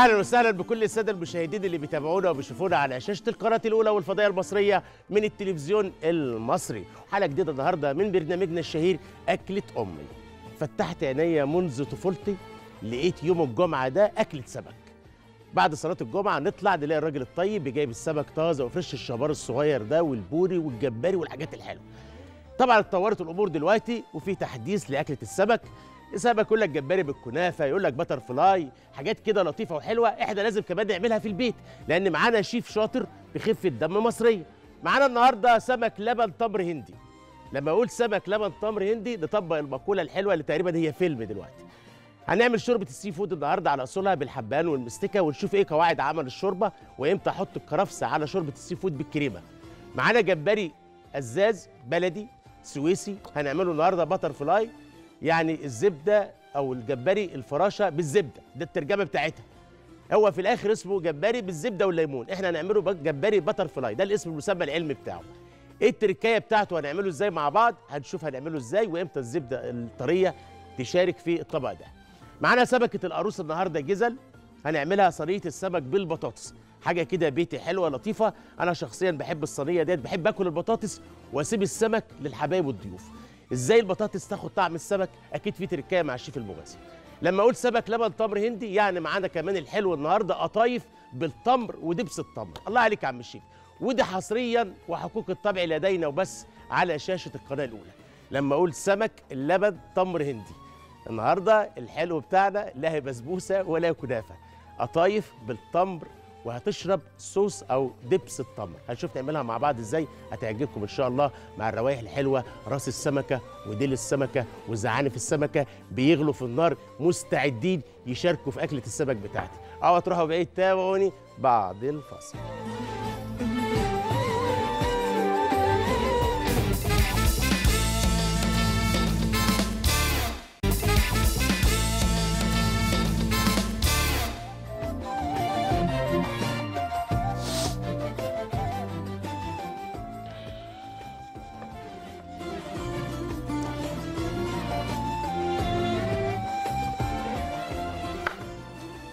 أهلا وسهلا بكل الساده المشاهدين اللي بيتابعونا وبيشوفونا على شاشه القناه الاولى والفضائيه المصريه من التلفزيون المصري. حلقه جديده النهارده من برنامجنا الشهير اكله امي. فتحت عينيا منذ طفولتي لقيت يوم الجمعه ده اكله سمك. بعد صلاه الجمعه نطلع نلاقي الراجل الطيب جايب السمك طازه وفرش الشبار الصغير ده والبوري والجمبري والحاجات الحلوه. طبعا اتطورت الأمور دلوقتي وفي تحديث لاكله السمك. السمك يقول لك جمبري بالكنافة يقول لك butterfly حاجات كده لطيفة وحلوة إحنا لازم كمان نعملها في البيت لأن معانا شيف شاطر بخفة دم مصرية. معانا النهارده سمك لبن تمر هندي. لما أقول سمك لبن تمر هندي نطبق المقولة الحلوة اللي تقريبا هي فيلم دلوقتي. هنعمل شوربة ال seafood النهارده على أصولها بالحبان والمستكة ونشوف إيه قواعد عمل الشوربة وإمتى أحط الكرفس على شوربة ال seafood بالكريمة. معانا جمبري أزاز بلدي سويسي هنعمله النهارده butterfly يعني الزبدة أو الجمبري الفراشة بالزبدة ده الترجمة بتاعتها. هو في الآخر اسمه جمبري بالزبدة والليمون. إحنا هنعمله جمبري butterfly ده الاسم المسمى العلمي بتاعه. إيه التركايه بتاعته؟ هنعمله إزاي مع بعض؟ هنشوف هنعمله إزاي وإمتى الزبدة الطرية تشارك في الطبق ده. معانا سمكة القاروص النهارده جزل. هنعملها صينية السمك بالبطاطس. حاجة كده بيتي حلوة لطيفة. أنا شخصيا بحب الصينية ديت بحب آكل البطاطس وأسيب السمك للحبايب والضيوف. إزاي البطاطس تاخد طعم السمك؟ أكيد في تركاية مع الشيف المغازي لما أقول سمك لبن تمر هندي يعني معانا كمان الحلو النهارده قطايف بالتمر ودبس التمر. الله عليك يا عم الشيف. وده حصريا وحقوق الطبع لدينا وبس على شاشة القناة الأولى. لما أقول سمك اللبن تمر هندي. النهارده الحلو بتاعنا لا هي بسبوسه ولا كنافه قطايف بالتمر وهتشرب صوص أو دبس التمر. هنشوف نعملها مع بعض إزاي. هتعجبكم إن شاء الله مع الروايح الحلوة راس السمكة وديل السمكة وزعانف السمكة بيغلوا في النار مستعدين يشاركوا في أكلة السمك بتاعتي. أوعى تروحوا بعيد تابعوني. بعد الفاصل.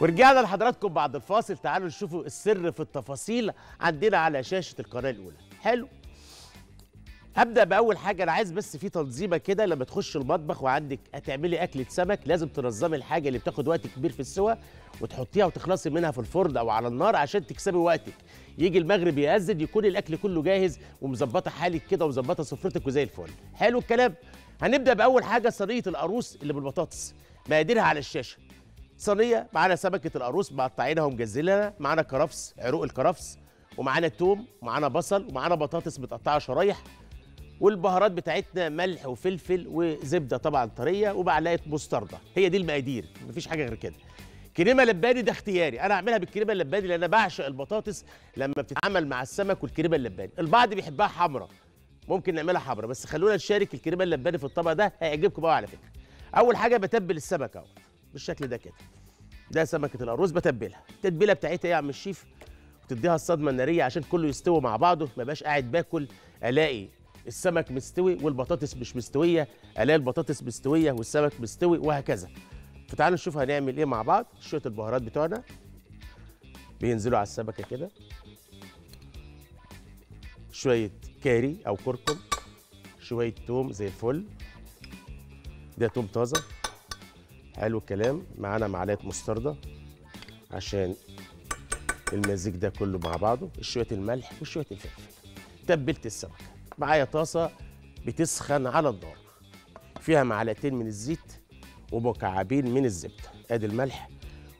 ورجعنا لحضراتكم بعد الفاصل. تعالوا نشوفوا السر في التفاصيل عندنا على شاشة القناة الأولى. حلو. هبدأ بأول حاجة أنا عايز بس في تنظيمة كده لما تخش المطبخ وعندك هتعملي أكلة سمك لازم تنظمي الحاجة اللي بتاخد وقت كبير في السوا وتحطيها وتخلصي منها في الفرن أو على النار عشان تكسبي وقتك. يجي المغرب يأذن يكون الأكل كله جاهز ومظبطة حالك كده ومظبطة سفرتك وزي الفل. حلو الكلام. هنبدأ بأول حاجة صينية القاروص اللي بالبطاطس. مقاديرها على الشاشة. صينية معانا سمكة القاروص مقطعينها ومجزلها معانا كرفس عروق الكرفس ومعانا توم ومعانا بصل ومعانا بطاطس متقطعة شرايح والبهارات بتاعتنا ملح وفلفل وزبدة طبعا طرية ومعلقة مستردة. هي دي المقادير مفيش حاجة غير كده. كريمة لباني ده اختياري. أنا اعملها بالكريمة اللباني لأن أنا بعشق البطاطس لما بتتعمل مع السمك والكريمة اللباني البعض بيحبها حمراء. ممكن نعملها حمراء بس خلونا نشارك الكريمة اللباني في الطبق ده هيعجبكم قوي على فكرة. أول حاجة بتبل السمك أهو. بالشكل ده كده. ده سمكة القاروص بتبلها. التتبيلة بتاعتها إيه يا عم الشيف وتديها الصدمة النارية عشان كله يستوي مع بعضه. ما بقاش قاعد باكل ألاقي السمك مستوي والبطاطس مش مستوية ألاقي البطاطس مستوية والسمك مستوي وهكذا. فتعالوا نشوف هنعمل إيه مع بعض. شوية البهارات بتوعنا. بينزلوا على السمكة كده. شوية كاري أو كركم. شوية توم زي الفل. ده توم طازة. حلو الكلام. معانا معلقة مستردة عشان المزيج ده كله مع بعضه شوية الملح وشوية الفلفل. تبلت السمك. معايا طاسة بتسخن على النار. فيها معلقتين من الزيت ومكعبين من الزبدة. ادي الملح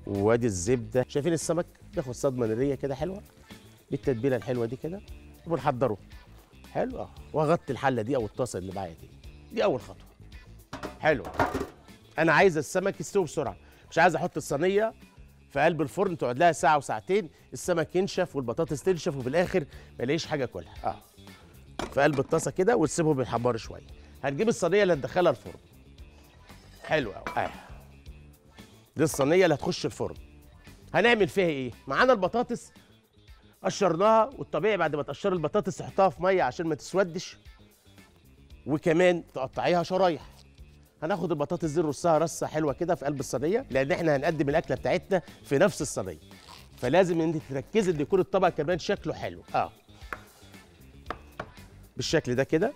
وادي الزبدة. شايفين السمك؟ بياخد صدمة نارية كده حلوة. بالتتبيلة الحلوة دي كده. وبنحضره. حلو آه واغطي الحلة دي أو الطاسة اللي معايا دي. دي أول خطوة. حلو. أنا عايز السمك يستوي بسرعة مش عايز أحط الصينيه في قلب الفرن تقعد لها ساعه وساعتين السمك ينشف والبطاطس تنشف وفي الآخر ما الاقيش حاجة اكلها آه. في قلب الطاسه كده وتسيبهم يتحمروا شوية. هنجيب الصينيه اللي هندخلها الفرن. حلو قوي آه. دي الصينيه اللي هتخش الفرن. هنعمل فيها إيه؟ معانا البطاطس. قشرناها والطبيعي بعد ما تقشر البطاطس تحطها في ميه عشان ما تسودش. وكمان تقطعيها شرايح. هناخد البطاطس دي نرصها رصة حلوة كده في قلب الصينية لأن إحنا هنقدم الأكلة بتاعتنا في نفس الصينية. فلازم إن أنت تركزي إن يكون الطبق كمان شكله حلو. آه. بالشكل ده كده.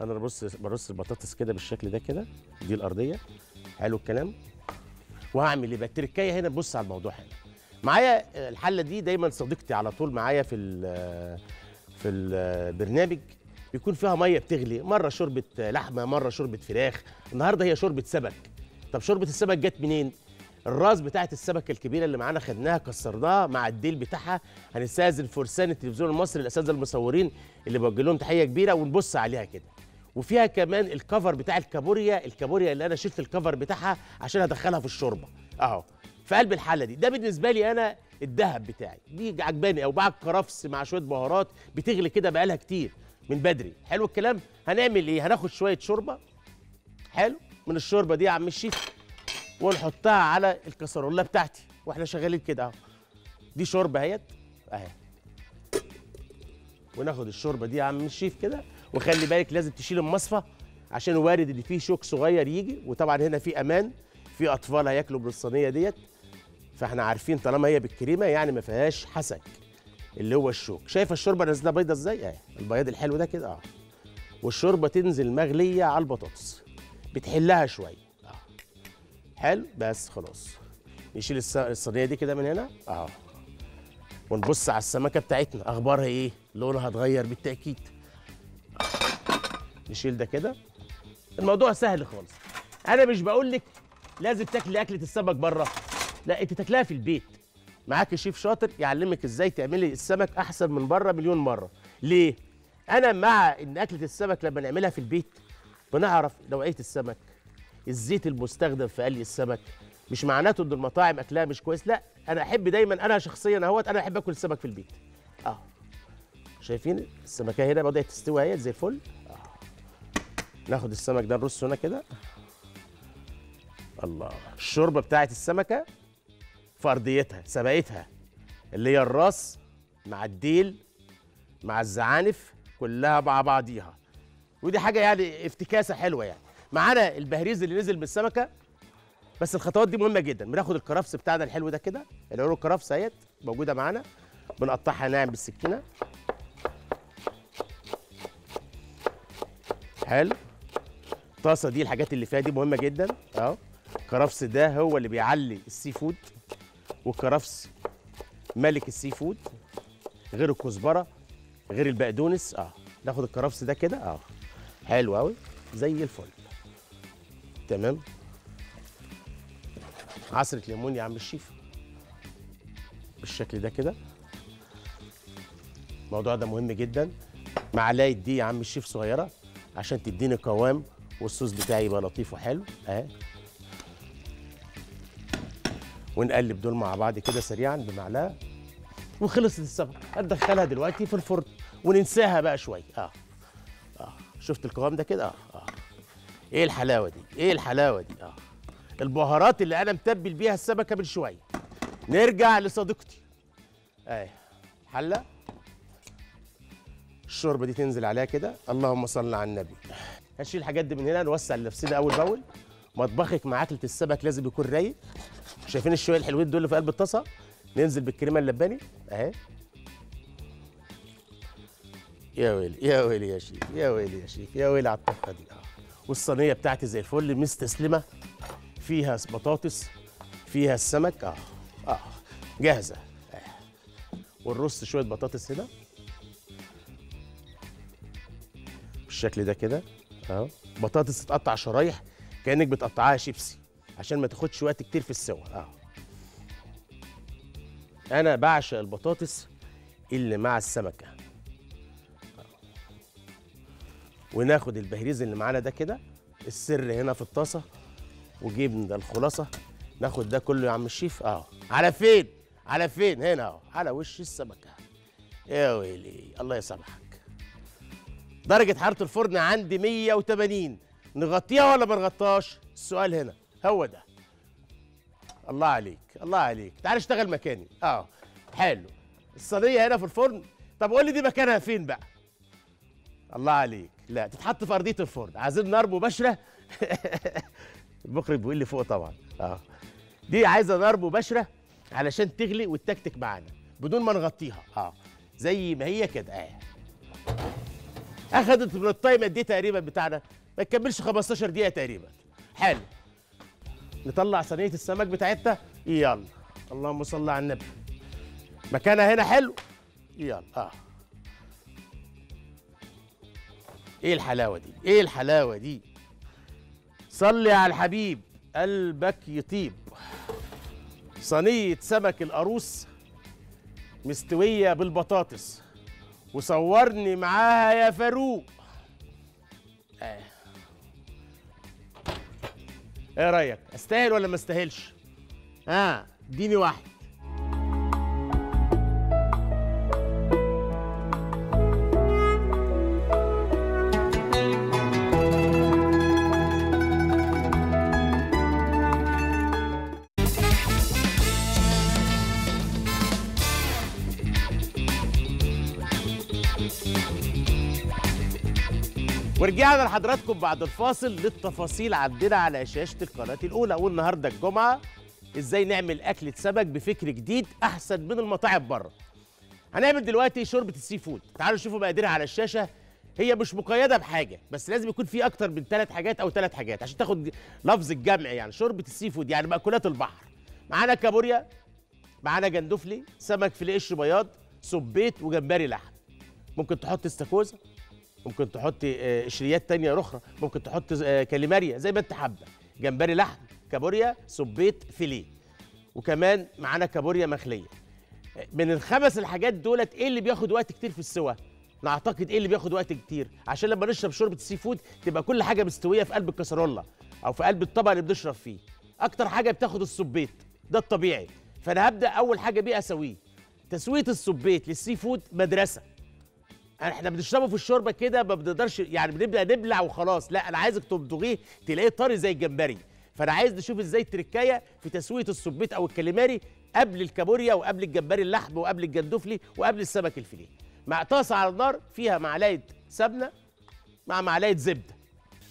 أنا برص برص البطاطس كده بالشكل ده كده دي الأرضية. حلو الكلام. وهعمل إيه بقى التركاية هنا بص على الموضوع هنا معايا الحلة دي دايما صديقتي على طول معايا في في البرنامج. بيكون فيها مية بتغلي مرة شوربة لحمة مرة شوربة فراخ. النهارده هي شوربة سمك. طب شوربة السمك جت منين؟ الراس بتاعت السمكة الكبيرة اللي معانا خدناها كسرناها مع الديل بتاعها. هنستأذن فرسان التلفزيون المصري الاساتذه المصورين اللي بوجه لهم تحية كبيرة ونبص عليها كده. وفيها كمان الكفر بتاع الكابوريا الكابوريا اللي أنا شلت الكفر بتاعها عشان أدخلها في الشوربة. أهو. في قلب الحله دي. ده بالنسبة لي أنا الذهب بتاعي. دي عجباني أو بعد كرفس مع شوية بهارات بتغلي كده بقالها كتير. من بدري. حلو الكلام. هنعمل إيه؟ هناخد شوية شوربة. حلو. من الشوربة دي يا عم الشيف ونحطها على الكسرولة بتاعتي. وإحنا شغالين كده أهو. دي شوربة أهيت. أهي. وناخد الشوربة دي يا عم الشيف كده. وخلي بالك لازم تشيل المصفى عشان وارد إن فيه شوك صغير يجي. وطبعا هنا في أمان. في أطفال هياكلوا من الصينيه ديت. فإحنا عارفين طالما هي بالكريمة يعني ما فيهاش حسك اللي هو الشوك شايفه الشوربة نازلة بيضة إزاي؟ اهي البياض الحلو ده كده آه. والشوربة تنزل مغلية على البطاطس. بتحلها شوية. آه. حلو بس خلاص. نشيل الصينية دي كده من هنا آه. ونبص على السمكة بتاعتنا. أخبارها إيه؟ لونها اتغير بالتأكيد. نشيل ده كده. الموضوع سهل خالص. أنا مش بقول لك لازم تاكلي أكلة السمك بره. لا أنت تاكلها في البيت. معاك شيف شاطر يعلمك إزاي تعملي السمك أحسن من بره مليون مرة. ليه؟ أنا مع إن أكلة السمك لما نعملها في البيت بنعرف نوعية السمك الزيت المستخدم في قلي السمك. مش معناته إن المطاعم أكلها مش كويس لا أنا أحب دايما أنا شخصيا أهوت أنا أحب آكل السمك في البيت. آه. شايفين؟ السمكة هنا بدأت تستوي أهي زي الفل. آه. ناخد السمك ده نرصه هنا كده. الله. الشوربة بتاعت السمكة. في ارضيتها سبقتها. اللي هي الراس مع الديل مع الزعانف كلها مع بعضيها. ودي حاجة يعني افتكاسة حلوة يعني. معانا البهريز اللي نزل بالسمكه بس الخطوات دي مهمة جدا. بناخد الكرفس بتاعنا الحلو ده كده. هو الكرفس اهيت موجودة معانا. بنقطعها ناعم بالسكينة. حلو. الطاسه دي الحاجات اللي فيها دي مهمة جدا. أهو. الكرفس ده هو اللي بيعلي ال seafood. والكرفس ملك ال seafood غير الكزبرة غير البقدونس. آه ناخد الكرفس ده كده. آه حلو قوي زي الفل. تمام. عصرة ليمون يا عم الشيف. بالشكل ده كده. الموضوع ده مهم جدا. معلقة دي يا عم الشيف صغيرة عشان تديني قوام والصوص بتاعي يبقى لطيف وحلو. أهي. ونقلب دول مع بعض كده سريعا بمعلقه وخلصت السمك هندخلها دلوقتي في الفرن وننساها بقى شوية آه. آه. شفت القوام ده كده؟ آه. آه. إيه الحلاوة دي؟ إيه الحلاوة دي؟ آه. البهارات اللي أنا متبل بيها السمكة من شوية. نرجع لصديقتي. اهي حلة؟ الشوربة دي تنزل عليها كده. اللهم صل على النبي. هنشيل الحاجات دي من هنا نوسع لنفسنا أول بأول. مطبخك مع اكله السمك لازم يكون رايق. شايفين الشوية الحلوين دول اللي في قلب الطاسة؟ ننزل بالكريمة اللباني. أهي. يا ويلي يا ويلي يا شيف يا ويلي يا شيف يا ويلي على الطبخه دي. والصينية بتاعتي زي الفل مستسلمه فيها بطاطس فيها السمك. آه آه جاهزة. آه. ونرص شوية بطاطس هنا. بالشكل ده كده. أهو. بطاطس تتقطع شرايح كأنك بتقطعها شيبسي. عشان ما تاخدش وقت كتير في السوا. آه. أنا بعشق البطاطس اللي مع السمكة. آه. وناخد البهريز اللي معانا ده كده السر هنا في الطاسة وجبنا الخلاصة. ناخد ده كله يا عم الشيف. آه. على فين؟ على فين؟ هنا أهو على وش السمكة. يا ويلي الله يسامحك. درجة حرارة الفرن عندي 180 نغطيها ولا ما نغطاش؟ السؤال هنا. هو ده. الله عليك الله عليك. تعال اشتغل مكاني. آه حلو. الصينية هنا في الفرن. طب قول لي دي مكانها فين بقى؟ الله عليك. لا تتحط في أرضية الفرن. عايزين نار مباشرة؟ المخرج بيقول لي فوق طبعا. آه. دي عايزة نار مباشرة علشان تغلي وتتكتك معانا بدون ما نغطيها. آه. زي ما هي كده. آه. اخذت من التايم قد إيه تقريبا بتاعنا. ما تكملش 15 دقيقة تقريبا. حلو. نطلع صينية السمك بتاعتنا. يلا. اللهم صل على النبي. مكانها هنا حلو. يلا. آه. إيه الحلاوة دي؟ إيه الحلاوة دي؟ صلي على الحبيب قلبك يطيب. صينية سمك القاروص مستوية بالبطاطس. وصورني معاها يا فاروق. آه. إيه رأيك؟ استاهل ولا ما استاهلش؟ آه اديني واحد. ورجعنا لحضراتكم بعد الفاصل للتفاصيل عندنا على شاشة القناة الأولى. والنهاردة الجمعة إزاي نعمل أكلة سمك بفكر جديد أحسن من المطاعم بره. هنعمل دلوقتي شوربة ال seafood. تعالوا شوفوا مقاديرها على الشاشة. هي مش مقيدة بحاجة بس لازم يكون في أكتر من ثلاث حاجات أو ثلاث حاجات عشان تاخد لفظ الجمع يعني. شوربة ال seafood يعني مأكولات البحر. معانا كابوريا معانا جندفلي سمك فيليه قشر بياض سبيت وجمبري لحم. ممكن تحط استاكوزا. ممكن تحط آه، قشريات تانية أخرى ممكن تحط آه، كاليماريا زي ما أنت حابة. جمبري لحم كابوريا سبيت فيليه. وكمان معانا كابوريا مخلية. آه، من الخمس الحاجات دولت إيه اللي بياخد وقت كتير في السوا؟ نعتقد إيه اللي بياخد وقت كتير؟ عشان لما نشرب شوربة ال seafood تبقى كل حاجة مستوية في قلب الكسرولة أو في قلب الطبق اللي بنشرب فيه. أكتر حاجة بتاخد السبيت ده الطبيعي. فأنا هبدأ أول حاجة بيه أسويه. تسوية السبيت لل seafood مدرسة. إحنا بنشربه في الشوربه كده ما بنقدرش يعني بنبدا نبلع وخلاص. لا أنا عايزك تمضغيه تلاقيه طري زي الجمبري. فانا عايز نشوف إزاي التركايه في تسويه السبيت أو الكاليماري قبل الكابوريا وقبل الجمبري اللحم وقبل الجندفلي وقبل السمك الفيليه. مع طاسه على النار فيها معلقه سمنه مع معلقه زبده.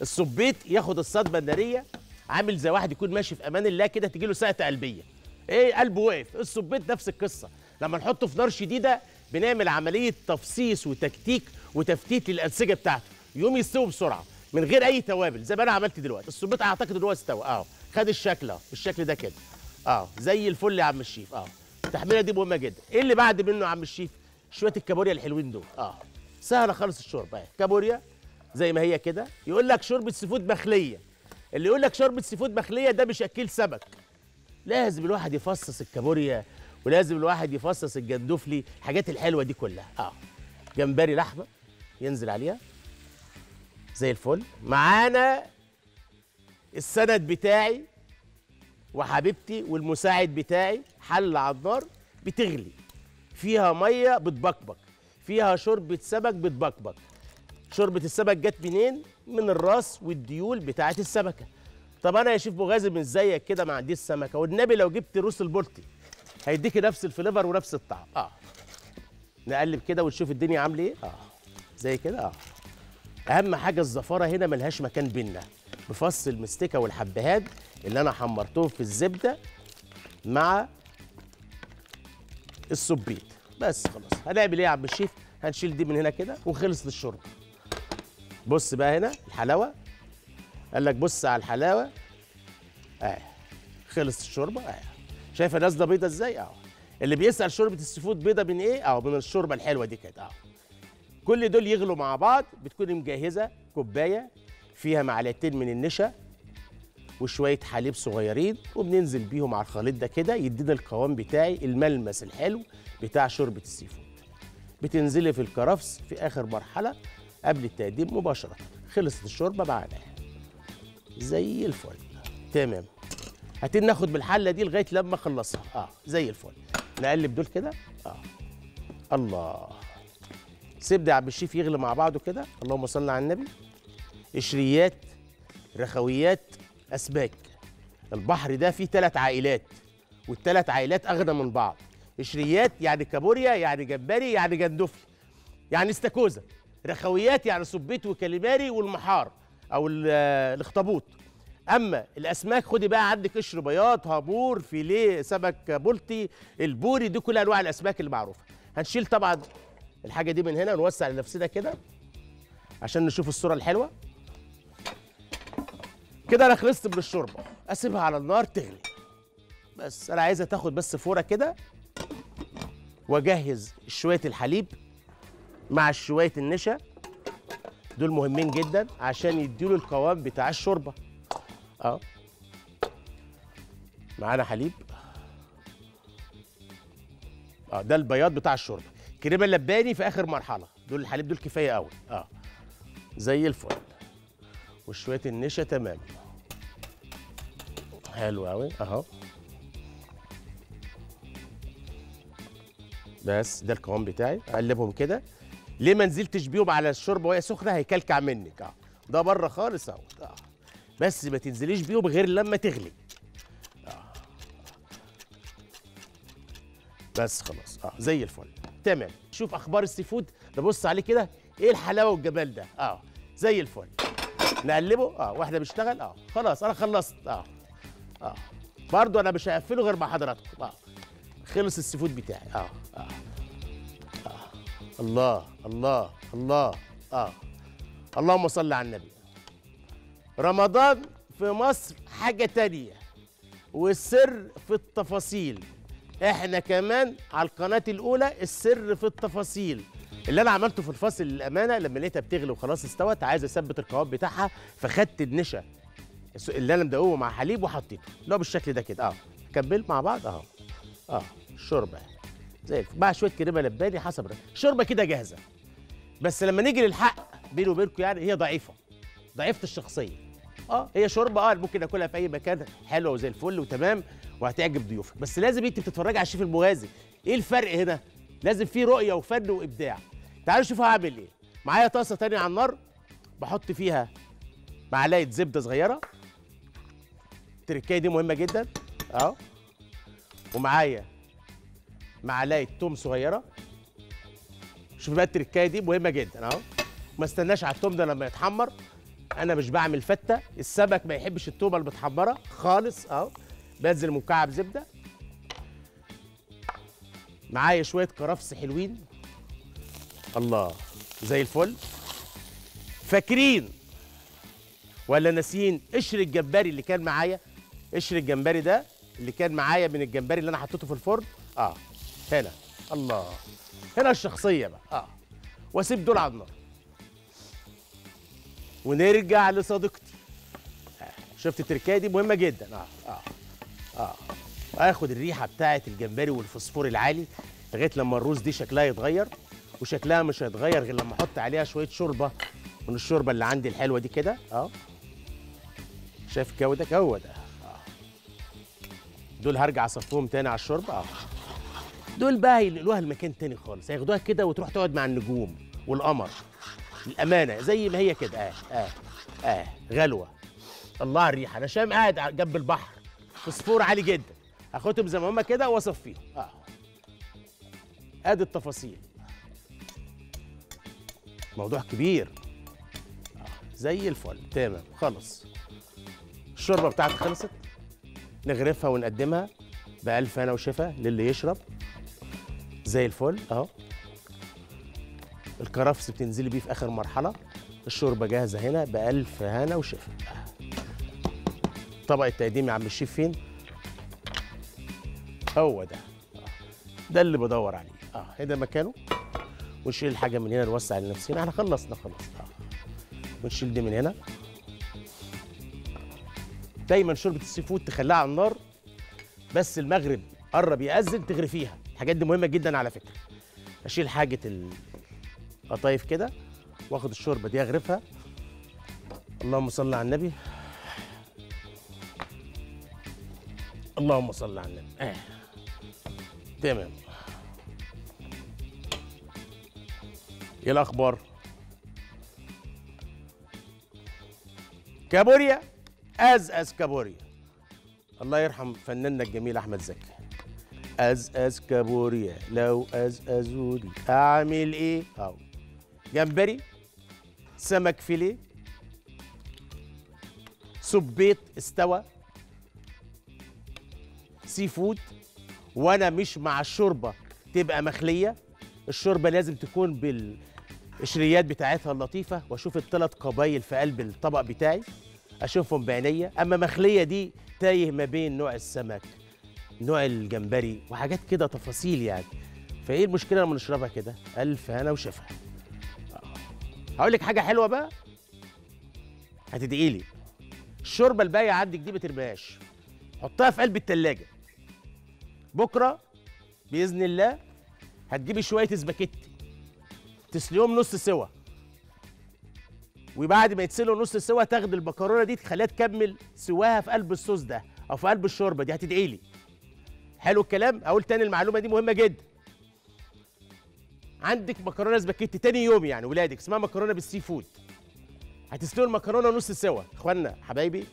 السبيت ياخد الصدمه الناريه عامل زي واحد يكون ماشي في أمان الله كده تجي له قلبيه. إيه قلبه واقف السبيت نفس القصة. لما نحطه في نار شديده بنعمل عملية تفصيص وتكتيك وتفتيت للأنسجة بتاعته. يقوم يستوي بسرعة من غير أي توابل زي ما أنا عملت دلوقتي. السبيط أعتقد إن هو استوى. آه. خد الشكل آه بالشكل ده كده. آه. زي الفل يا عم الشيف. آه. التحميلة دي مهمة جدا. إيه اللي بعد منه يا عم الشيف؟ شوية الكابوريا الحلوين دول. آه. سهلة خالص الشوربه أهي. كابوريا زي ما هي كده. يقول لك شوربة seafood مخلية. اللي يقول لك شوربة seafood مخلية ده مش اكيل سمك. لازم الواحد يفصص الكابوريا ولازم الواحد يفصص الجندفلي الحاجات الحلوة دي كلها. آه. جمبري لحمة ينزل عليها. زي الفل. معانا السند بتاعي وحبيبتي والمساعد بتاعي حلة على النار بتغلي. فيها مية بتبكبك. فيها شوربة سمك بتبكبك. شوربة السمك جت منين؟ من الراس والديول بتاعه السمكة. طب أنا يا شيف مغازي من زيك كده ما عنديش سمكة. والنبي لو جبت روس البلطي هيديكي نفس الفليفر ونفس الطعم. آه. نقلب كده ونشوف الدنيا عاملة إيه. آه. زي كده آه. أهم حاجة الزفارة هنا ملهاش مكان بينا. بفص المستكة والحبهان اللي أنا حمرتهم في الزبدة مع السبيت بس خلاص. هنعمل إيه يا عم الشيف؟ هنشيل دي من هنا كده وخلص الشرب. بص بقى هنا الحلاوة. قال لك بص على الحلاوة. آه. خلص الشوربه آه. شايفة نازله بيضة إزاي؟ آه اللي بيسأل شوربة ال seafood بيضة من إيه؟ آه من الشوربة الحلوة دي كده آه كل دول يغلوا مع بعض بتكوني مجهزة كوباية فيها معلقتين من النشا وشوية حليب صغيرين وبننزل بيهم على الخليط ده كده يدينا القوام بتاعي الملمس الحلو بتاع شوربة ال seafood بتنزلي في الكرفس في آخر مرحلة قبل التقديم مباشرة. خلصت الشوربة معانا. زي الفل. تمام. هاتين ناخد بالحلة دي لغاية لما أخلصها. آه. زي الفل. نقلب دول كده. آه. الله. سيب ده يا عم الشيف يغلي مع بعضه كده. اللهم صل على النبي. قشريات رخويات اسماك البحر ده فيه ثلاث عائلات والثلاث عائلات أغنى من بعض. قشريات يعني كابوريا يعني جمبري يعني جندفلي يعني استاكوزا. رخويات يعني سبيت وكاليماري والمحار أو آه، الاخطبوط. أما الأسماك خدي بقى عندك قشر بياض هامور فيليه سمك بلطي البوري دي كل أنواع الأسماك المعروفة. هنشيل طبعا الحاجة دي من هنا ونوسع لنفسنا كده عشان نشوف الصورة الحلوة. كده أنا خلصت من الشوربة. أسيبها على النار تغلي. بس أنا عايزها تاخد بس فورة كده وأجهز شوية الحليب مع شوية النشا. دول مهمين جدا عشان يديله القوام بتاع الشوربة. آه معانا حليب. آه ده البياض بتاع الشوربة. كريمة اللباني في آخر مرحلة. دول الحليب دول كفاية قوي. آه زي الفل. وشوية النشا تمام. حلو قوي. اهو. بس ده القوام بتاعي. اقلبهم كده. ليه ما نزلتش بيهم على الشوربة وهي سخنة؟ هيكلكع منك. آه ده بره خالص اهو. آه. بس ما تنزليش بيهم غير لما تغلي. آه. بس خلاص آه زي الفل. تمام. شوف أخبار ال seafood. نبص عليه كده. إيه الحلاوة والجمال ده؟ آه زي الفل. نقلبه؟ آه واحدة بيشتغل آه خلاص أنا خلصت. آه آه. برضو أنا مش هقفله غير مع حضراتكم. آه خلص ال seafood بتاعي. آه آه آه. الله الله الله. آه. اللهم صل على النبي. رمضان في مصر حاجة تانية والسر في التفاصيل. إحنا كمان على القناة الأولى السر في التفاصيل. اللي أنا عملته في الفصل للأمانة لما لقيتها بتغلي وخلاص استوت عايز أثبت القوام بتاعها فخدت النشا. اللي أنا مدوبه مع حليب وحطيته. اللي هو بالشكل ده كده. آه. كمل مع بعض؟ اهو آه. الشوربه زي مع شوية كريمة لباني حسب. الشوربه كده جاهزة. بس لما نيجي للحق بيني وبينكم يعني هي ضعيفة. ضعيفة الشخصية. آه هي شوربة آه ممكن اكلها في أي مكان حلوة وزي الفل وتمام وهتعجب ضيوفك. بس لازم انت بتتفرجي على الشيف المغازي إيه الفرق هنا؟ لازم في رؤية وفن وإبداع. تعالوا شوفوا هعمل إيه. معايا طاسة تانية على النار بحط فيها معلقة زبدة صغيرة. التركايه دي مهمة جدا آه ومعايا معلقة توم صغيرة. شوف بقى التركايه دي مهمة جدا اهو. ما استناش على التوم ده لما يتحمر. أنا مش بعمل فتة السمك ما يحبش التومة المتحمرة خالص اهو. بنزل مكعب زبدة. معايا شوية كرفس حلوين. الله زي الفل. فاكرين ولا ناسيين قشر الجمبري اللي كان معايا؟ قشر الجمبري ده اللي كان معايا من الجمبري اللي أنا حطيته في الفرن؟ آه هنا. الله. هنا الشخصية بقى. آه. واسيب دول على النار. ونرجع لصديقتي. شفت التركايه دي؟ مهمة جدا. آه آه آه. اخد الريحة بتاعه الجمبري والفوسفور العالي لغاية لما الروز دي شكلها يتغير وشكلها مش هيتغير غير لما أحط عليها شوية شوربة من الشوربة اللي عندي الحلوة دي كده. آه. شايف الجو ده؟ هو ده. آه. دول هرجع اصفهم تاني على الشوربة. آه. دول بقى هينقلوها لمكان تاني خالص. هياخدوها كده وتروح تقعد مع النجوم والقمر. الأمانة زي ما هي كده. آه آه آه غلوة. الله الريحة. أنا شام قاعد جنب البحر. فوسفور عالي جدا. هاخدهم زي ما هما كده وأصفيهم. آه. آدي التفاصيل. موضوع كبير. آه. زي الفل. تمام. خلص. الشوربة بتاعتي خلصت. نغرفها ونقدمها بألف هنا وشفا للي يشرب. زي الفل. أهو. الكرفس بتنزلي بيه في آخر مرحلة الشوربة جاهزة هنا بألف هنا وشفا طبق التقديم يا عم الشيف فين؟ هو ده. ده اللي بدور عليه. آه هنا مكانه؟ ونشيل الحاجة من هنا نوسع لنفسنا. إحنا خلصنا خلاص. آه. ونشيل دي من هنا. دايما شوربة ال seafood تخليها على النار بس المغرب قرب يأذن تغرفيها. الحاجات دي مهمة جدا على فكرة. أشيل حاجة القطايف كده واخد الشوربة دي اغرفها. اللهم صل على النبي. اللهم صل على النبي. آه. تمام. إيه الأخبار؟ كابوريا؟ ازأز كابوريا. الله يرحم فناننا الجميل أحمد زكي. ازأز كابوريا. لو ازأزوني أعمل إيه؟ أهو. جمبري سمك فيليه صبيت استوى seafood. وأنا مش مع الشوربه تبقى مخلية. الشوربة لازم تكون بالقشريات بتاعتها اللطيفة. وأشوف الثلاث قبايل في قلب الطبق بتاعي أشوفهم بعينيا. أما مخلية دي تايه ما بين نوع السمك نوع الجمبري وحاجات كده تفاصيل يعني. فإيه المشكلة لما نشربها كده؟ ألف هنا وشفا. هقول لك حاجة حلوة بقى. هتدعي لي. الشوربة الباقية عندك دي ما ترميهاش. حطها في قلب التلاجة. بكرة بإذن الله هتجيبي شوية سباكيتي. تسلقيهم نص سوا. وبعد ما يتسلقوا نص سوا تاخد المكرونه دي تخليها تكمل سواها في قلب الصوص ده أو في قلب الشوربة دي. هتدعي لي. حلو الكلام؟ أقول تاني المعلومة دي مهمة جدا. عندك مكرونة سباكيتي تاني يوم يعني ولادك اسمها مكرونة بال seafood. هتسلقوا المكرونة نص سوا. إخوانا حبايبي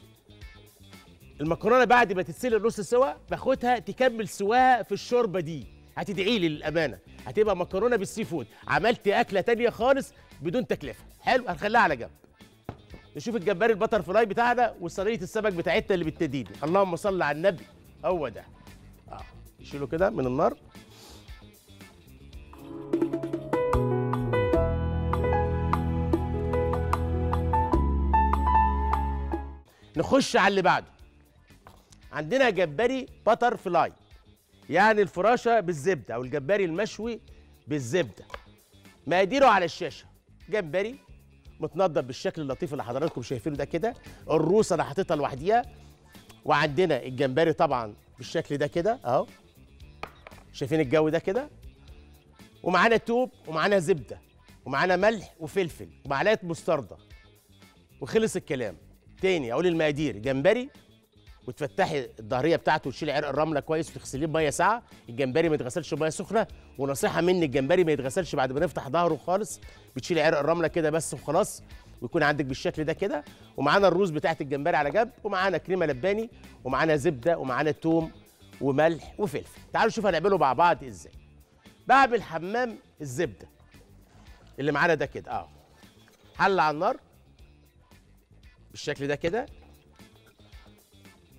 المكرونة بعد ما تتسلق نص سوا باخدها تكمل سواها في الشوربة دي. هتدعي لي للأمانة. هتبقى مكرونة بال seafood. عملت أكلة تانية خالص بدون تكلفة. حلو؟ هنخليها على جنب. نشوف الجمبري ال butterfly بتاعنا وصينية السمك بتاعتنا اللي بالتديدي اللهم صل على النبي. هو ده. آه. نشيله كده من النار. نخش على اللي بعده. عندنا جمبري butterfly يعني الفراشة بالزبدة أو الجمبري المشوي بالزبدة. مقاديره على الشاشة. جمبري متنضف بالشكل اللطيف اللي حضراتكم شايفينه ده كده. الروس أنا حاططها لوحديها. وعندنا الجمبري طبعا بالشكل ده كده أهو. شايفين الجو ده كده؟ ومعانا توب ومعانا زبدة. ومعانا ملح وفلفل. ومعلقة مستردة. وخلص الكلام. تاني أقول المقادير جمبري وتفتحي الظهرية بتاعته وتشيلي عرق الرملة كويس وتغسليه بمية ساقعه الجمبري ما يتغسلش بمية سخنة. ونصيحة مني الجمبري ما يتغسلش بعد ما نفتح ظهره خالص. بتشيلي عرق الرملة كده بس وخلاص ويكون عندك بالشكل ده كده. ومعانا الروز بتاعت الجمبري على جنب ومعانا كريمة لباني ومعانا زبدة ومعانا توم وملح وفلفل. تعالوا نشوف هنعمله مع بعض إزاي. بعمل حمام الزبدة اللي معانا ده كده آه. حله على النار. بالشكل ده كده.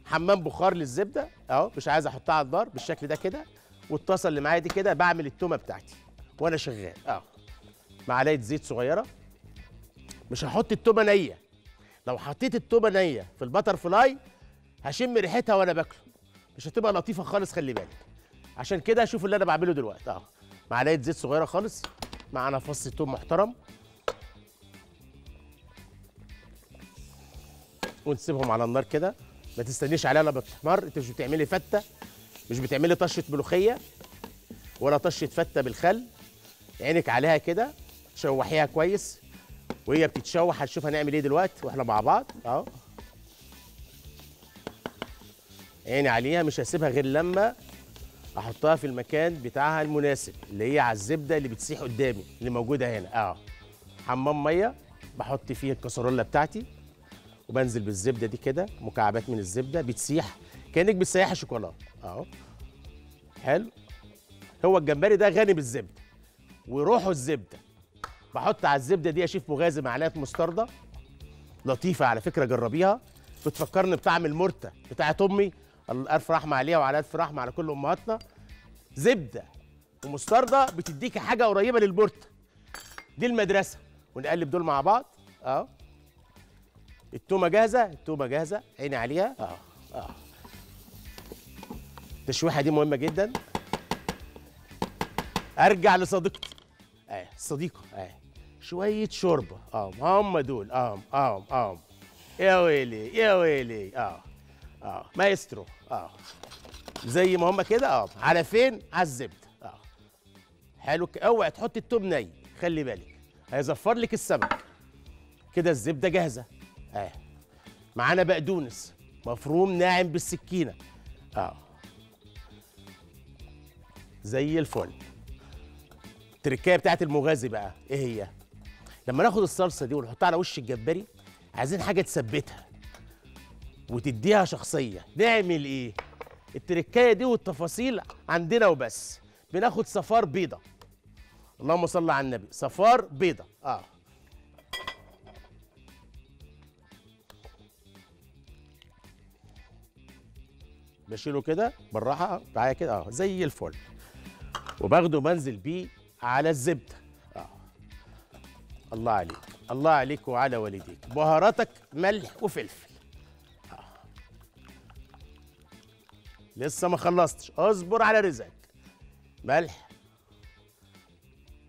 حمام بخار للزبدة أهو مش عايز أحطها على النار بالشكل ده كده. والطاسة اللي معايا دي كده بعمل التومة بتاعتي وأنا شغال آه معلقه زيت صغيرة. مش هحط التومة نية. لو حطيت التومة نية في البتر فلاي هشم ريحتها وأنا باكله. مش هتبقى لطيفة خالص خلي بالك. عشان كده شوف اللي أنا بعمله دلوقتي آه معلقه زيت صغيرة خالص معانا فص توم محترم. ونسيبهم على النار كده. ما تستنيش عليها لما تحمر انت مش بتعملي فتة مش بتعملي طشة ملوخية ولا طشة فتة بالخل. عينك عليها كده تشوحيها كويس. وهي بتتشوح هنشوف هنعمل إيه دلوقتي وإحنا مع بعض. اهو. عيني عليها مش هسيبها غير لما احطها في المكان بتاعها المناسب اللي هي على الزبدة اللي بتسيح قدامي اللي موجودة هنا. آه حمام مية بحط فيه الكسرونه بتاعتي. وبنزل بالزبدة دي كده مكعبات من الزبدة بتسيح كأنك بتسيحي شوكولاته أهو. حلو. هو الجمبري ده غني بالزبدة وروحه الزبدة. بحط على الزبدة دي اشيف مغازي معلقة مستردة لطيفة على فكرة جربيها. بتفكرني بطعم المرتة بتاعت أمي. ألف رحمة عليها وعلى ألف رحمة على كل أمهاتنا. زبدة ومستردة بتديكي حاجة قريبة للمرتة. دي المدرسة ونقلب دول مع بعض. أهو. التومة جاهزة؟ التومة جاهزة. عيني عليها. آه آه. التشويحة دي مهمة جدا. أرجع لصديقتي آه صديقه. آه شوية شوربة. آه هم دول. آه آه آه. يا ويلي يا ويلي. آه آه. مايسترو. آه. زي ما هم كده. آه. على فين؟ على الزبدة. آه. حلو. اوعي تحط التوم ني. خلي بالك. هيزفر لك السمك. كده الزبدة جاهزة. آه. معانا بقدونس مفروم ناعم بالسكينة. آه. زي الفل. التركايه بتاعت المغازي بقى إيه هي؟ لما ناخد الصلصة دي ونحطها على وش الجمبري عايزين حاجة تثبتها وتديها شخصية. نعمل إيه؟ التركايه دي والتفاصيل عندنا وبس. بناخد صفار بيضة. اللهم صل على النبي. صفار بيضة. آه. بشيله كده بالراحة معايا كده آه زي الفل. وباخده بنزل بيه على الزبدة. آه. الله عليك الله عليك وعلى والديك. بهاراتك ملح وفلفل. آه. لسه ما خلصتش. اصبر على رزقك. ملح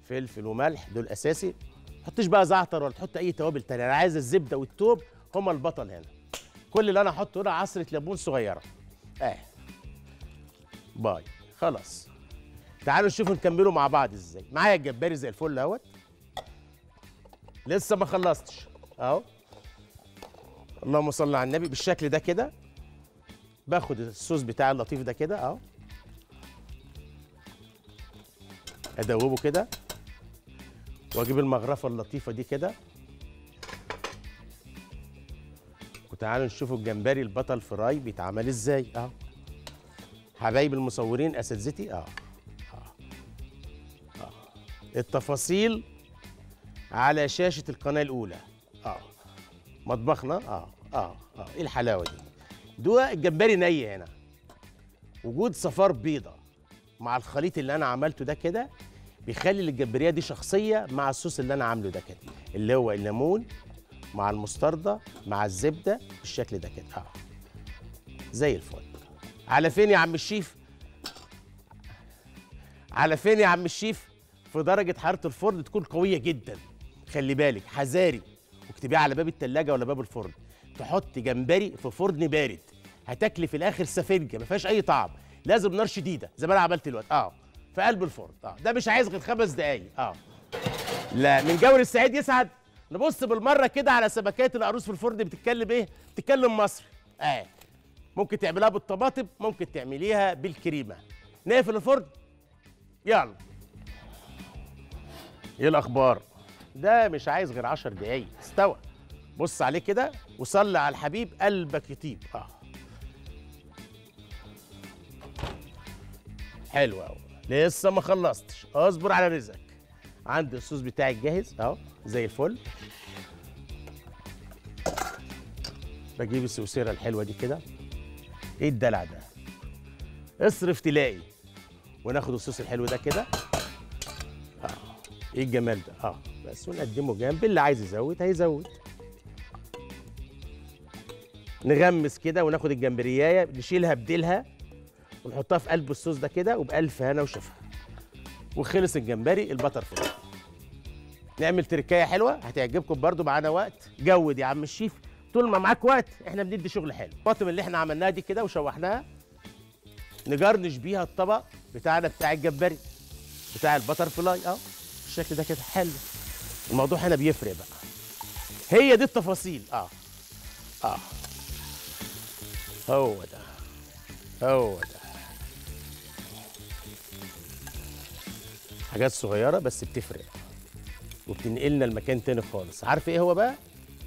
فلفل وملح دول أساسي. ما تحطش بقى زعتر ولا تحط أي توابل تانية أنا عايز الزبدة والثوم هما البطل هنا. كل اللي أنا احطه هنا عصرة ليمون صغيرة. آه باي. خلاص. تعالوا نشوف نكمله مع بعض إزاي. معايا الجمبري زي الفل أهوت. لسه ما خلصتش. أهو. اللهم صل على النبي بالشكل ده كده. باخد الصوص بتاعي اللطيف ده كده. أهو. أدوبه كده. وأجيب المغرفة اللطيفة دي كده. وتعالوا نشوفوا الجمبري البطل فراي بيتعمل إزاي. اهو حبايب المصورين اساتذتي آه. آه. آه. التفاصيل على شاشة القناة الأولى. آه. مطبخنا. آه. آه. آه. إيه الحلاوة دي؟ ده الجمبري ني هنا. وجود صفار بيضة مع الخليط اللي أنا عملته ده كده بيخلي الجمبرية دي شخصية مع الصوص اللي أنا عامله ده كده اللي هو الليمون مع المستردة مع الزبدة بالشكل ده كده. آه. زي الفل. على فين يا عم الشيف؟ على فين يا عم الشيف؟ في درجة حرارة الفرن تكون قوية جدا. خلي بالك حذاري. واكتبيها على باب التلاجة ولا باب الفرن. تحط جمبري في فرن بارد. هتاكلي في الآخر سفنجة ما فيهاش أي طعم. لازم نار شديدة زي ما أنا عملت دلوقتي. آه. في قلب الفرن. آه. ده مش عايز غير خمس دقايق. آه. لا من جور السعيد يسعد. نبص بالمرة كده على سمكات العروس في الفرن بتتكلم إيه؟ بتتكلم مصري. آه. ممكن تعمليها بالطماطم ممكن تعمليها بالكريمة. نقفل الفرن؟ يلا. إيه الأخبار؟ ده مش عايز غير 10 دقايق. استوى. بص عليه كده وصلي على الحبيب قلبك يطيب. آه. حلو قوي لسه ما خلصتش. اصبر على رزقك. عندي الصوص بتاعي جاهز اهو زي الفل. بجيب السوسيرة الحلوة دي كده. إيه الدلع ده؟ اصرف تلاقي. وناخد الصوص الحلو ده كده. إيه الجمال ده؟ آه بس ونقدمه جنب اللي عايز يزود هيزود. نغمس كده وناخد الجمبرياية نشيلها بديلها ونحطها في قلب الصوص ده كده وبألف هنا وشفا. وخلص الجمبري ال butterfly نعمل تركاية حلوة هتعجبكم برضو معانا وقت. good يا عم الشيف. طول ما معاك وقت إحنا بندي شغل حلو. الطماطم اللي إحنا عملناها دي كده وشوحناها. نجرنش بيها الطبق بتاعنا بتاع الجمبري بتاع ال butterfly آه بالشكل ده كده حلو. الموضوع هنا بيفرق بقى. هي دي التفاصيل. آه. آه. هو ده. هو ده. حاجات صغيرة بس بتفرق. وبتنقلنا لمكان تاني خالص. عارف إيه هو بقى؟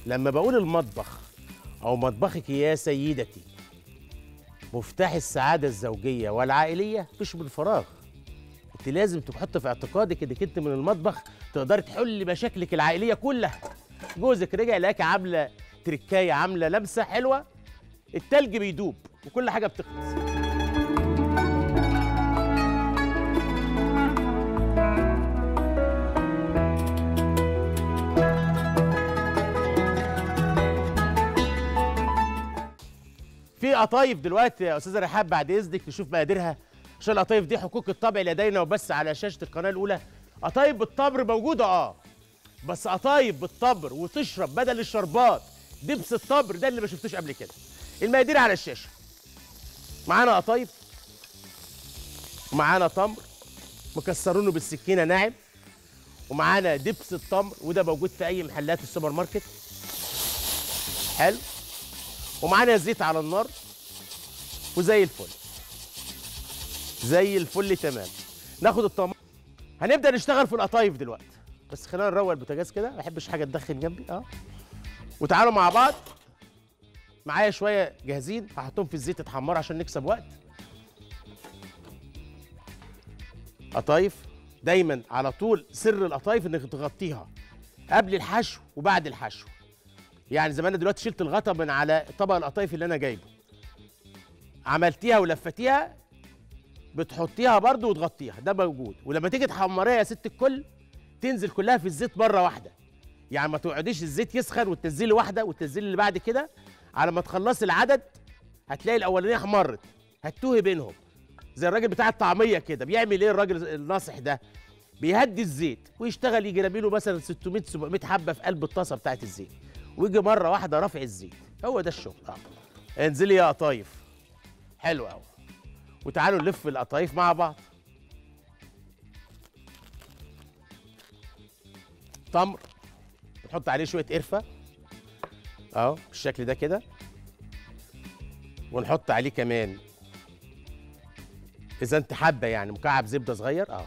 لما بقول المطبخ أو مطبخك يا سيدتي مفتاح السعادة الزوجية والعائلية مش من فراغ أنت لازم تحط في اعتقادك إنك أنت من المطبخ تقدري تحل مشاكلك العائلية كلها. جوزك رجع لك عاملة تركاية عاملة لمسة حلوة التلج بيدوب وكل حاجة بتخلص. في قطايف دلوقتي يا أستاذة رحاب بعد إذنك نشوف مقاديرها. عشان القطايف دي حقوق الطبع لدينا وبس على شاشة القناة الأولى. قطايف بالتمر موجوده آه. بس قطايف بالتمر وتشرب بدل الشربات دبس التمر ده اللي ما شفتوش قبل كده. المقادير على الشاشة. معانا قطايف ومعانا تمر مكسرينه بالسكينة ناعم. ومعانا دبس التمر وده موجود في أي محلات السوبر ماركت. حلو. ومعانا زيت على النار. وزي الفل. زي الفل تمام. ناخد الطماطم هنبدأ نشتغل في القطايف دلوقتي. بس خلينا نروق البوتاجاز كده. ما بحبش حاجة تدخن جنبي. آه. وتعالوا مع بعض. معايا شوية جاهزين. هحطهم في الزيت يتحمروا عشان نكسب وقت. قطايف دايما على طول سر القطايف إنك تغطيها. قبل الحشو وبعد الحشو. يعني زي ما أنا دلوقتي شلت الغطا من على طبق القطايف اللي أنا جايبه. عملتيها ولفتيها بتحطيها برضو وتغطيها ده موجود. ولما تيجي تحمريها يا ست الكل تنزل كلها في الزيت مرة واحدة. يعني ما تقعديش الزيت يسخن وتنزلي واحدة وتنزلي اللي بعد كده. على ما تخلصي العدد هتلاقي الأولانية احمرت هتتوهي بينهم. زي الراجل بتاع الطعمية كده بيعمل إيه الراجل الناصح ده؟ بيهدي الزيت ويشتغل يجي راميله مثلا 600 700 حبة في قلب الطاسة بتاعت الزيت. ويجي مرة واحدة رافع الزيت. هو ده الشغل. آه انزلي يا قطايف حلو قوي وتعالوا نلف القطايف مع بعض. تمر. نحط عليه شوية قرفة. أهو بالشكل ده كده. ونحط عليه كمان. إذا أنت حابه يعني مكعب زبدة صغير. أهو.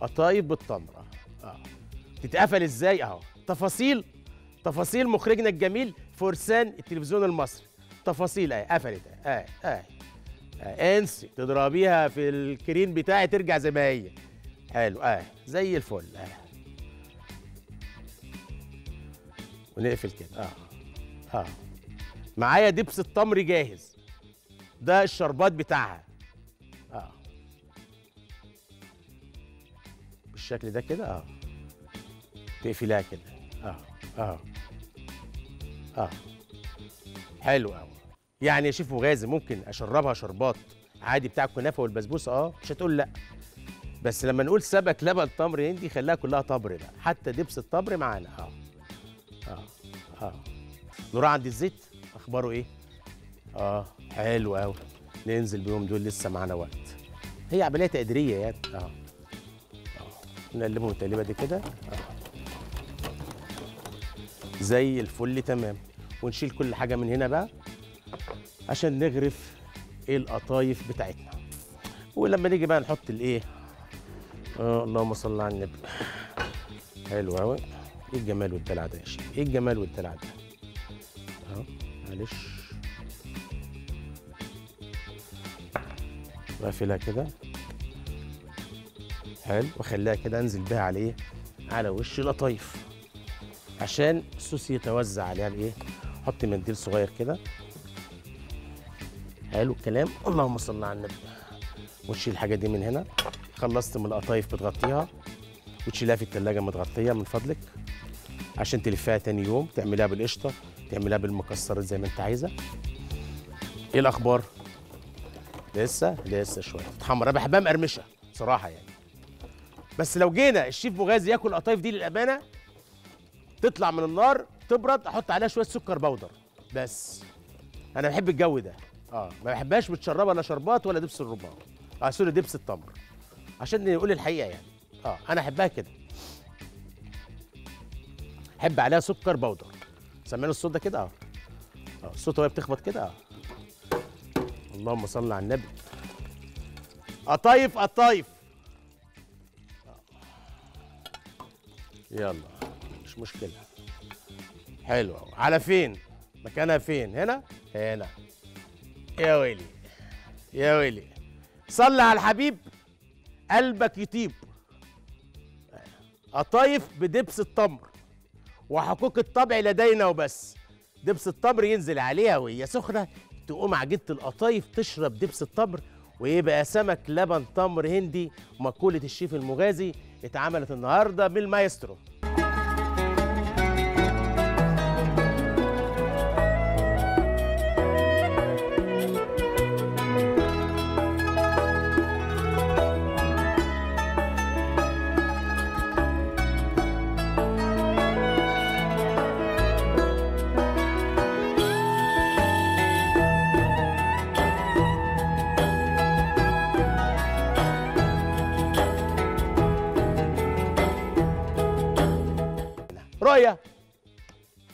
قطايف بالتمر. أهو. آه تتقفل إزاي؟ أهو. تفاصيل. تفاصيل مخرجنا الجميل فرسان التلفزيون المصري. تفاصيل أهي. قفلت أهي. أهي. انسي تضربيها في الكريم بتاعي ترجع زي ما هي. حلو اهي زي الفل اهي ونقفل كده آه آه. معايا دبس التمر جاهز. ده الشربات بتاعها آه. بالشكل ده كده آه. تقفلها كده آه آه. آه. حلو قوي يعني يا شيف مغازي ممكن أشربها شربات عادي بتاع الكنافة والبسبوسه آه مش هتقول لأ. بس لما نقول سبك لبن تمر هندي خليها كلها تمر بقى. حتى دبس التمر معانا. آه. آه. آه. نروح عند الزيت أخباره إيه؟ آه حلو قوي ننزل بيهم دول لسه معانا وقت. هي عملية تقديرية يعني. آه. آه. نقلبهم التقليبة دي كده. آه. زي الفل تمام. ونشيل كل حاجة من هنا بقى. عشان نغرف القطايف بتاعتنا. ولما نيجي بقى نحط الايه؟ آه اللهم صل على النبي. حلو قوي إيه الجمال والدلع ده يا شيخ؟ إيه الجمال والدلع ده؟ اهو معلش. بقفلها كده. حلو. واخليها كده انزل بيها على إيه على وش القطايف. عشان الصوص يتوزع عليها الايه حط منديل صغير كده. حلو الكلام اللهم صل على النبي. وتشيل الحاجة دي من هنا. خلصت من القطايف بتغطيها. وتشيلها في التلاجة متغطية من فضلك. عشان تلفها تاني يوم تعملها بالقشطة تعملها بالمكسرات زي ما انت عايزة. إيه الأخبار؟ لسه لسه شوية. تتحمر. أنا بحبها مقرمشة صراحة يعني. بس لو جينا الشيف مغازي ياكل القطايف دي للأمانة تطلع من النار تبرد أحط عليها شوية سكر بودر بس. أنا بحب الجو ده. آه ما بحبهاش متشربة لا شربات ولا دبس الرمان. آه سوري دبس التمر. عشان نقول الحقيقة يعني. آه أنا أحبها كده. أحب عليها سكر بودر. سمعنا الصوت ده كده؟ آه. آه الصوت وهي بتخبط كده؟ آه. اللهم صل على النبي. قطايف قطايف. يلا مش مشكلة. حلو أوي. على فين؟ مكانها فين؟ هنا؟ هنا. يا ويلي يا ويلي. صلي على الحبيب قلبك يطيب. قطايف بدبس التمر وحقوق الطبع لدينا وبس. دبس التمر ينزل عليها وهي سخنة تقوم عجينه القطايف تشرب دبس التمر ويبقى سمك لبن تمر هندي مقولة الشيف المغازي اتعملت النهارده من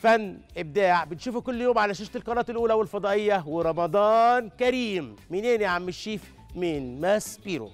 فن إبداع بنشوفه كل يوم على شاشة القناة الأولى والفضائية. ورمضان كريم. منين يا عم الشيف؟ من ماس بيرو